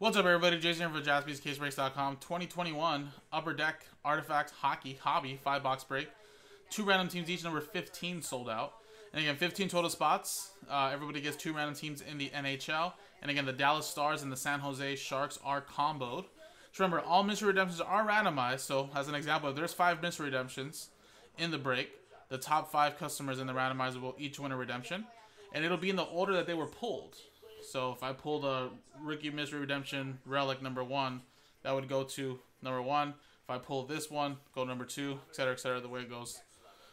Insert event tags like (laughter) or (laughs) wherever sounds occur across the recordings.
What's up, everybody? Jason here for JaspysCaseBreaks.com. 2021 Upper Deck Artifacts Hockey Hobby 5 box break. Two random teams each, number 15 sold out. And again, 15 total spots. Uh, everybody gets two random teams in the NHL. And again, the Dallas Stars and the San Jose Sharks are comboed. Just remember, all mystery redemptions are randomized. So, as an example, if there's five mystery redemptions in the break, the top five customers in the randomizer will each win a redemption. And it'll be in the order that they were pulled. So if I pulled a Rookie Mystery Redemption Relic number one, that would go to number one. If I pull this one, go number two, etc., etc., the way it goes.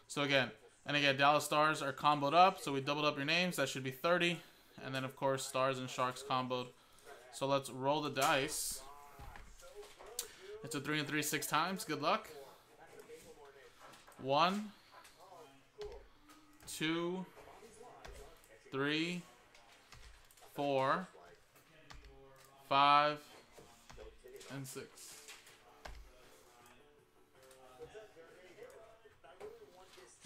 So again, and again, Dallas Stars are comboed up, so we doubled up your names. That should be 30. And then, of course, Stars and Sharks comboed. So let's roll the dice. It's a 3 and 3 six times. Good luck. One, two, three, four, five, and six.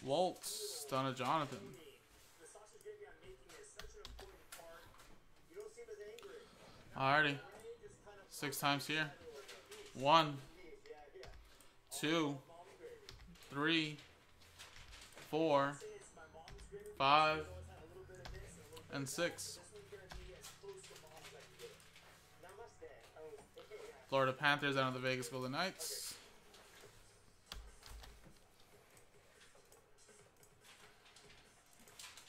Waltz, Donna Jonathan. Alrighty. Six times here. One, two, three, four, five, and six. Florida Panthers out of the Vegas Golden Knights.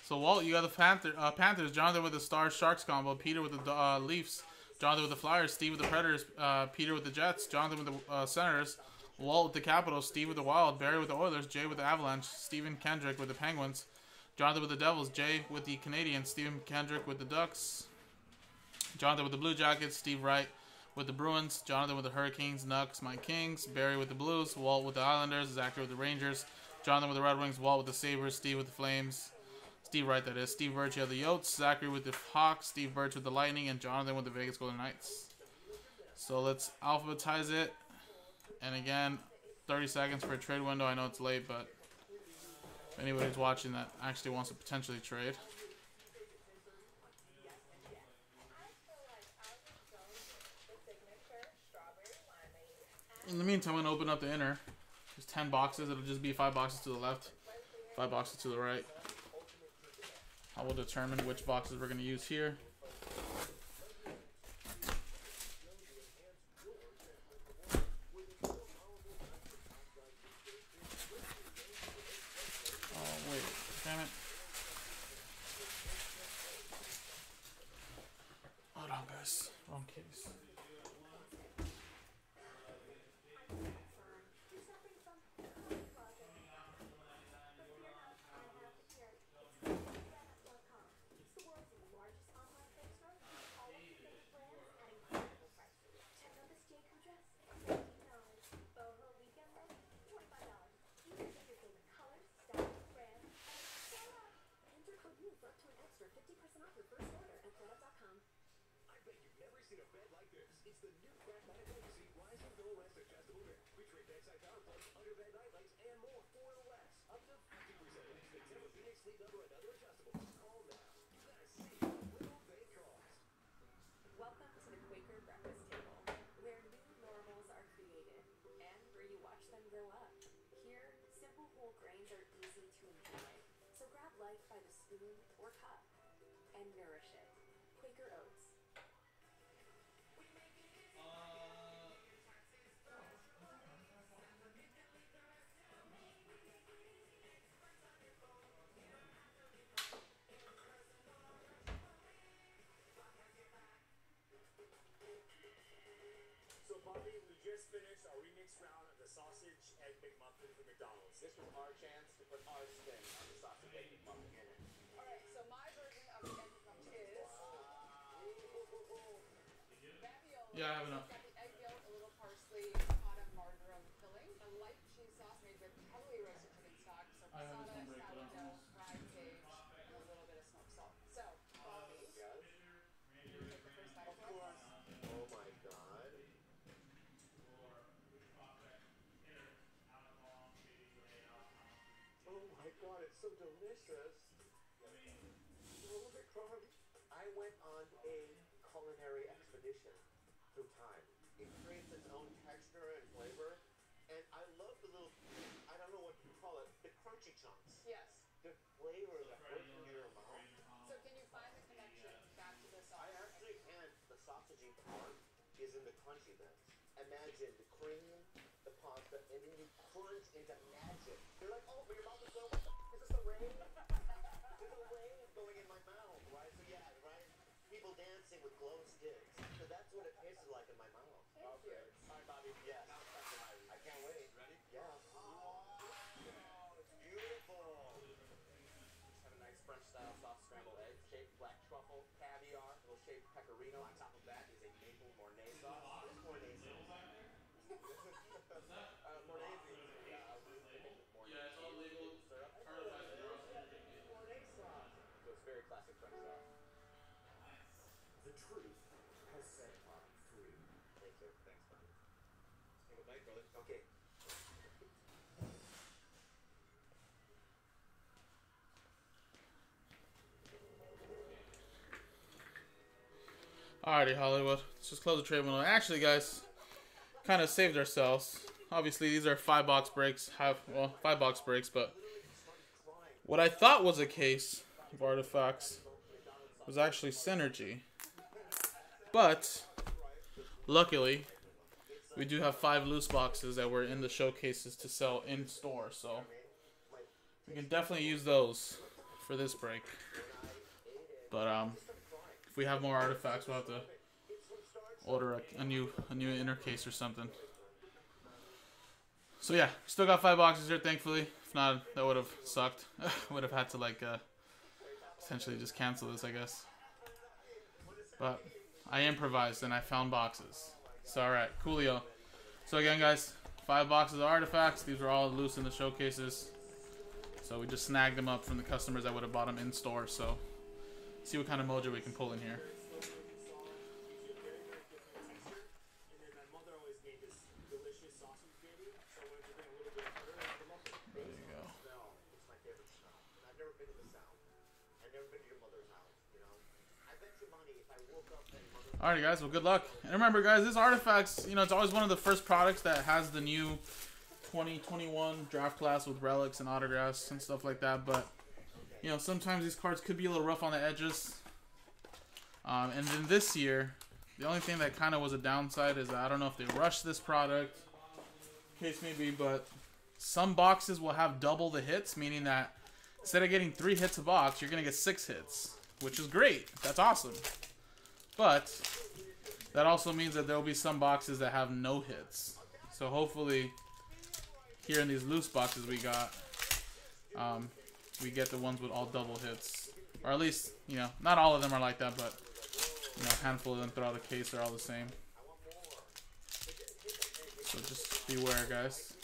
So Walt, you got the Panther, uh, Panthers. Jonathan with the Stars Sharks combo. Peter with the uh, Leafs. Jonathan with the Flyers. Steve with the Predators. Uh, Peter with the Jets. Jonathan with the uh, Senators. Walt with the Capitals. Steve with the Wild. Barry with the Oilers. Jay with the Avalanche. Stephen Kendrick with the Penguins. Jonathan with the Devils. Jay with the Canadiens. Stephen Kendrick with the Ducks. Jonathan with the Blue Jackets. Steve Wright with the Bruins, Jonathan with the Hurricanes, Nux, Mike Kings, Barry with the Blues, Walt with the Islanders, Zachary with the Rangers, Jonathan with the Red Wings, Walt with the Sabres, Steve with the Flames, Steve Wright that is, Steve Birch of the Yotes, Zachary with the Hawks, Steve Birch with the Lightning, and Jonathan with the Vegas Golden Knights. So let's alphabetize it. And again, 30 seconds for a trade window. I know it's late, but if anybody's watching that actually wants to potentially trade. In the meantime, I'm going to open up the inner. There's 10 boxes. It'll just be 5 boxes to the left, 5 boxes to the right. I will determine which boxes we're going to use here. Seen a bed like this. It's the new Pragmatic Legacy Rising No Less adjustable bed, featuring bedside power plugs, under bed night lights, and more for less. Up to 50% off. The Tempur-Pedic Sleep and. Call now. You gotta see they cost. Welcome to the Quaker Breakfast Table, where new normals are created and where you watch them grow up. Here, simple whole grains are easy to enjoy. So grab life by the spoon finished our remix round of the sausage egg McMuffin from McDonald's. This was our chance to put our spin on the sausage egg McMuffin. Alright, so my version of the egg McMuffin is ravioli. Yeah, I have enough. Got the egg yolk, a little parsley, avocado, marjoram filling, a light cheese sauce made with heavily roasted so delicious. A little bit crumbly. I went on a culinary expedition through time. It creates its own texture and flavor. And I love the little, I don't know what you call it, the crunchy chunks. Yes. The flavor that goes into your mouth. So can you find the connection back to the I actually can. The sausaging part is in the crunchy bits. Imagine the cream, the pasta, and then you crunch into magic. You're like, oh, but your mouth is going, what the f- is this the rain? There's a rain going in my mouth, right? So French style soft scrambled egg, shaved black truffle, caviar, little shaved pecorino. On top of that is a maple mornay sauce. What is Mornay sauce? Uh, mornay is yeah, uh, we make it with mornay Yeah, it's all cheese, labeled maple syrup. Mornay sauce. So it's very classic French sauce. The truth has set free. Thanks. Have a bite, brother. Okay. Alrighty, Hollywood. Let's just close the trade window. Actually, guys, kind of saved ourselves. Obviously, these are five box breaks. Have well, five box breaks, but what I thought was a case of artifacts was actually synergy. But luckily, we do have five loose boxes that were in the showcases to sell in store, so we can definitely use those for this break. But um, if we have more artifacts, we'll have to order a, a new a new inner case or something. So yeah, still got five boxes here, thankfully. If not, that would have sucked. (laughs) would have had to like uh, essentially just cancel this, I guess. But I improvised and I found boxes. So alright, coolio. So again, guys, five boxes of artifacts. These were all loose in the showcases. So we just snagged them up from the customers that would have bought them in store. So see what kind of mojo we can pull in here. And then my mother always made this delicious sausage gravy. So I wanted to bring a little bit of butter into the muffin. There you go. smell is my favorite smell. And I've never been to the South. I've never been to your mother's house, you know? I bet you money if I woke up and mother Alrighty, guys. Well, good luck. And remember, guys, this artifacts, you know, it's always one of the first products that has the new 2021 draft class with relics and autographs and stuff like that. But, you know, sometimes these cards could be a little rough on the edges. Um, and then this year, the only thing that kind of was a downside is I don't know if they rushed this product, case may be, but some boxes will have double the hits, meaning that instead of getting three hits a box, you're going to get six hits, which is great. That's awesome. But that also means that there will be some boxes that have no hits. So hopefully, here in these loose boxes we got, um, we get the ones with all double hits, or at least you know not all of them are like that, but you know a handful of them throughout the case are all the same. So just beware, guys.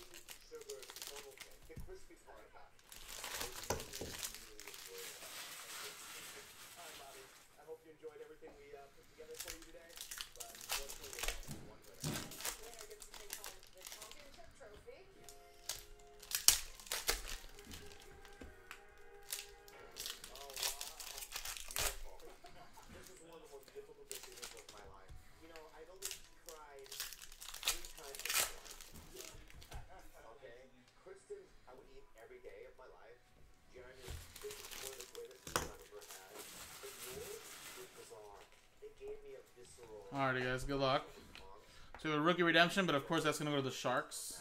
Guys. Good luck. So a rookie redemption, but of course that's gonna go to the Sharks.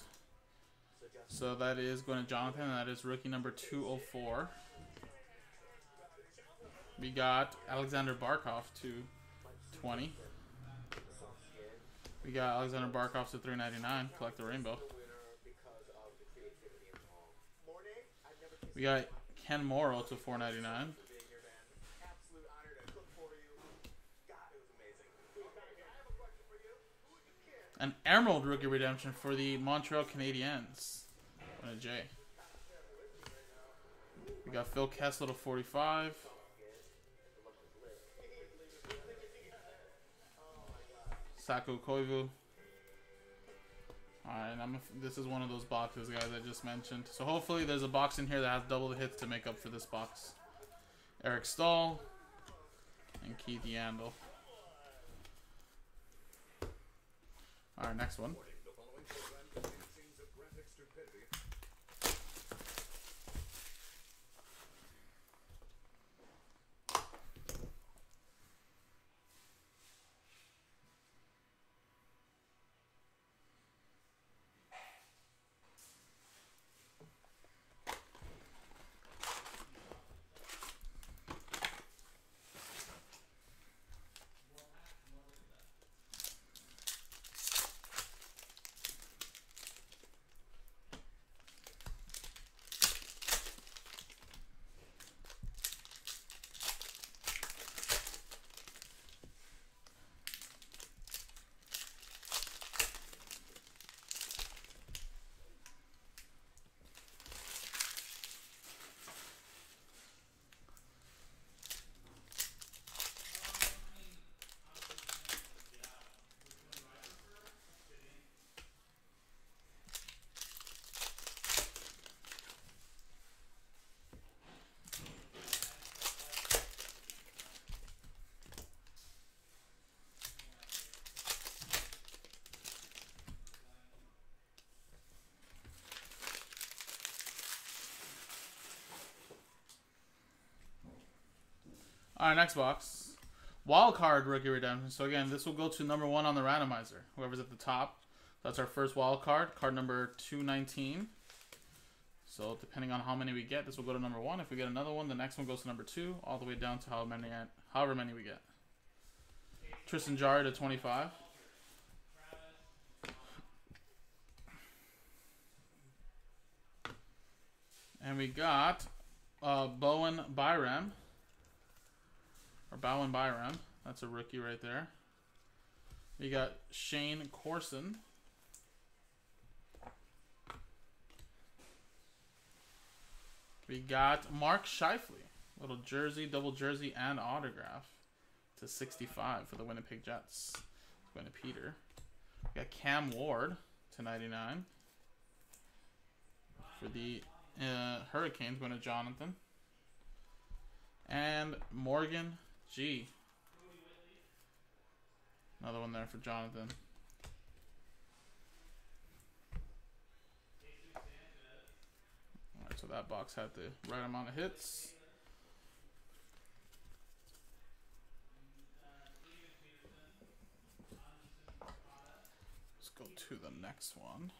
So that is going to Jonathan, and that is rookie number 204. We got Alexander Barkov to 20. We got Alexander Barkov to 399. Collect the rainbow. We got Ken Morrow to 499. An Emerald rookie redemption for the Montreal Canadiens. And a J. We got Phil Kessel to 45. Saku Koivu. Alright, I'm. This is one of those boxes, guys, I just mentioned. So hopefully, there's a box in here that has double the hits to make up for this box. Eric Staal and Keith Yandle. our next one. All right, next box. Wild card rookie redemption. So again, this will go to number one on the randomizer. Whoever's at the top. That's our first wild card. Card number two nineteen. So depending on how many we get, this will go to number one. If we get another one, the next one goes to number two, all the way down to how many, however many we get. Tristan Jarry to twenty five. And we got uh, Bowen Byram. Or Bowen Byram. That's a rookie right there. We got Shayne Corson. We got Mark Scheifele. Little jersey, double jersey, and autograph to 65 for the Winnipeg Jets. Going to Peter. We got Cam Ward to 99 for the uh, Hurricanes. Going to Jonathan. And Morgan G. Another one there for Jonathan. Alright, so that box had the right amount of hits. Let's go to the next one.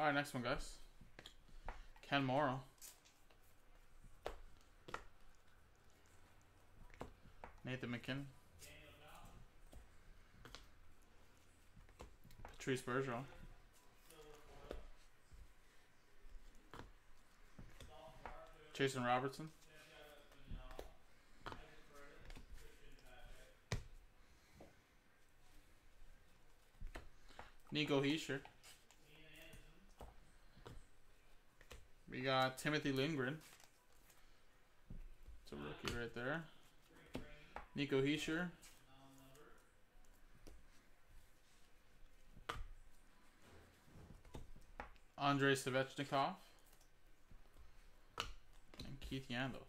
All right, next one, guys. Ken Morrow. Nathan MacKinnon. Patrice Bergeron. Jason Robertson. Nico Hischier. We got Timothy Liljegren. It's a rookie right there. Nico Hischier. Andrei Svechnikov. And Keith Yandle.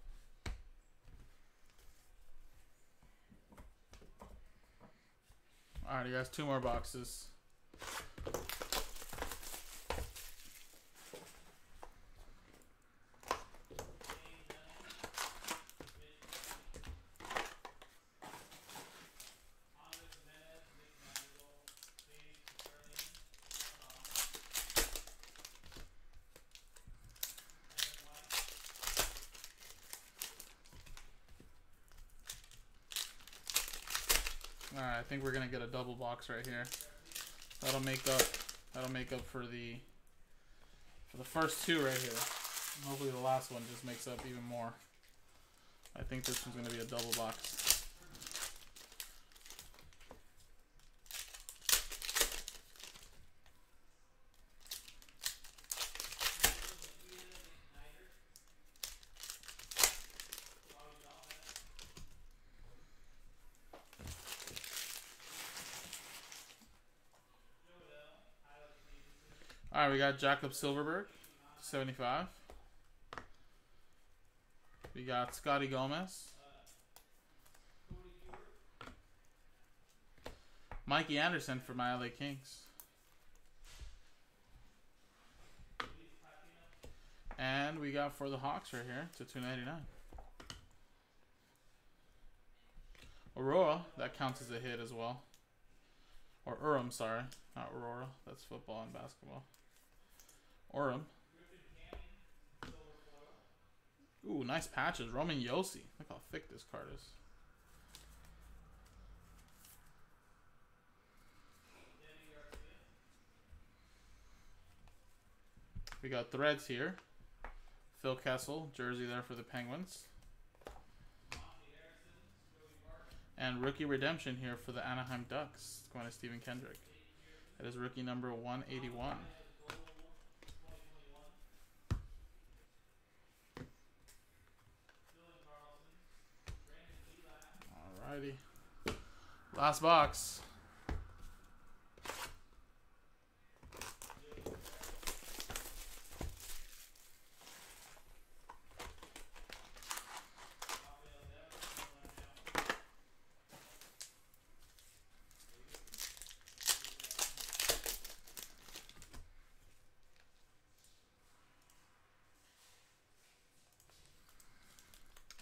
Alright, you guys, two more boxes. Alright, I think we're gonna get a double box right here. That'll make up that'll make up for the for the first two right here. And hopefully the last one just makes up even more. I think this one's gonna be a double box. All right, we got Jakob Silfverberg, 75. We got Scotty Gomez. Mikey Anderson for my LA Kings. And we got for the Hawks right here to 299. Aurora, that counts as a hit as well. Or Aurum, sorry. Not Aurora. That's football and basketball. Aurum. Um, Ooh, nice patches. Roman Josi. Look how thick this card is. We got threads here. Phil Kessel, jersey there for the Penguins. And rookie redemption here for the Anaheim Ducks. It's going to Stephen Kendrick. That is rookie number 181. Alrighty. Last box.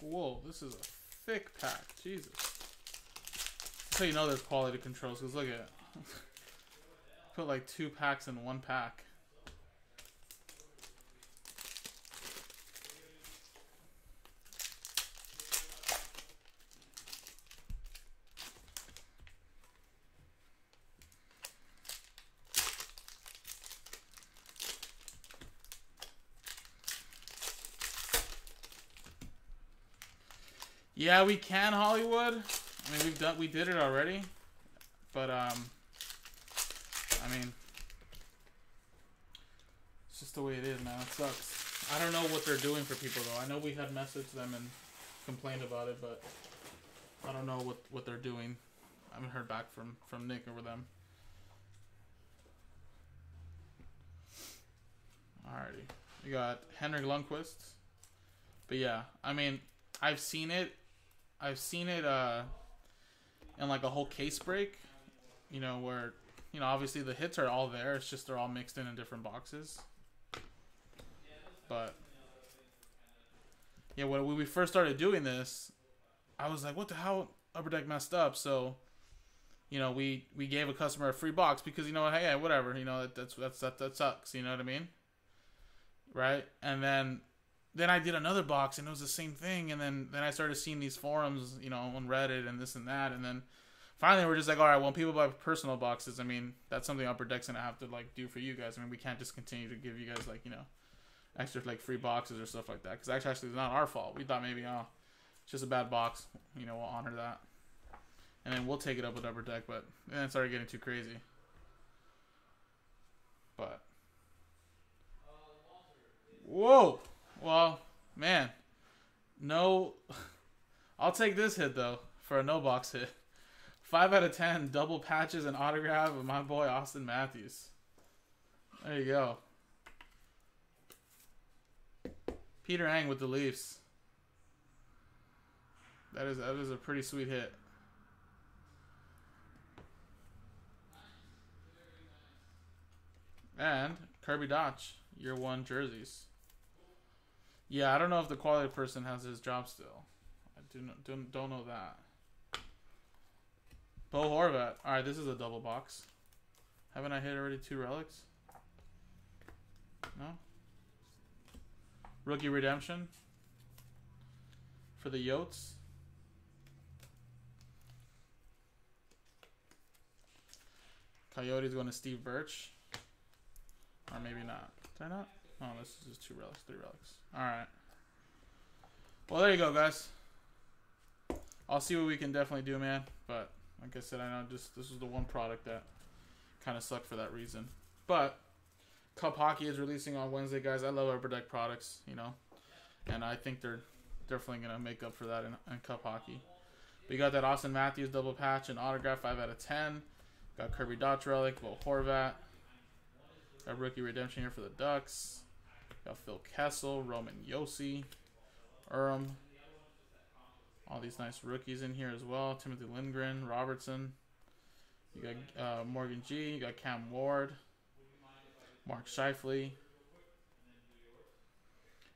Whoa, this is a thick pack. Jesus. How you know there's quality controls, because look at it. (laughs) Put like two packs in one pack. Yeah, we can Hollywood. I mean, we've done we did it already, but um, I mean, it's just the way it is, man. It sucks. I don't know what they're doing for people though. I know we had messaged them and complained about it, but I don't know what what they're doing. I haven't heard back from from Nick over them. Alrighty, we got Henrik Lundqvist. But yeah, I mean, I've seen it. I've seen it uh in like a whole case break, you know, where you know, obviously the hits are all there. It's just they're all mixed in in different boxes. But yeah, when we first started doing this, I was like, "What the hell? Upper Deck messed up." So, you know, we we gave a customer a free box because you know, hey, whatever, you know, that that's that's that that sucks. You know what I mean? Right? And then then I did another box and it was the same thing. And then then I started seeing these forums, you know, on Reddit and this and that. And then finally we're just like, all right, well, people buy personal boxes, I mean, that's something Upper Deck's gonna have to like do for you guys. I mean, we can't just continue to give you guys like you know extra like free boxes or stuff like that because actually actually it's not our fault. We thought maybe oh it's just a bad box, you know, we'll honor that. And then we'll take it up with Upper Deck, but then it started getting too crazy. But uh, whoa, well, man, no. (laughs) I'll take this hit though for a no box hit. Five out of ten, double patches and autograph of my boy Auston Matthews. There you go. Peter Ang with the Leafs. That is that is a pretty sweet hit. And Kirby Dach, year one jerseys. Yeah, I don't know if the quality person has his job still. I do not, don't, don't know that. Bo Horvat. All right, this is a double box. Haven't I hit already two relics? No. Rookie redemption for the Yotes. Coyotes going to Steve Birch. Or maybe not. Did I not? Oh, this is just two relics, three relics. Alright. Well, there you go, guys. I'll see what we can definitely do, man. But, like I said, I know just this was the one product that kind of sucked for that reason. But, Cup Hockey is releasing on Wednesday, guys. I love Upper Deck products, you know. And I think they're definitely going to make up for that in, in Cup Hockey. We got that Auston Matthews double patch and autograph, 5 out of 10. Got Kirby Dach relic, Will Horvat. Got rookie redemption here for the Ducks. Got Phil Kessel, Roman Josi, Aurum. All these nice rookies in here as well. Timothy Liljegren, Robertson. You got uh, Morgan G. You got Cam Ward, Mark Scheifele.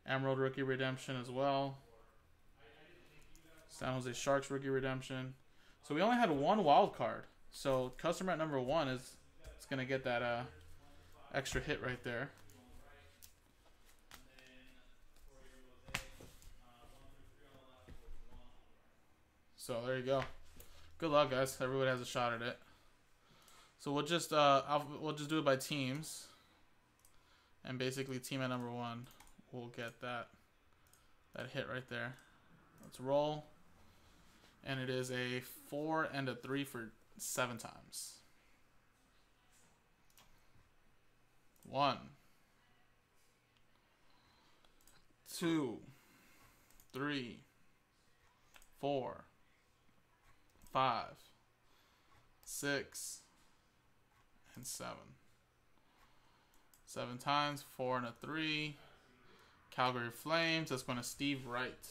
Emerald rookie redemption as well. San Jose Sharks rookie redemption. So we only had one wild card. So customer at number one is is gonna get that uh extra hit right there. So there you go. Good luck, guys. Everybody has a shot at it. So we'll just uh we'll just do it by teams, and basically team at number one will get that that hit right there. Let's roll, and it is a four and a three for seven times. One, two, three, four, five, six, and seven. Seven times, four and a three. Calgary Flames, that's going to Steve Wright.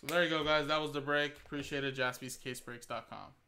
So there you go, guys. That was the break. Appreciate it. JaspysCaseBreaks.com.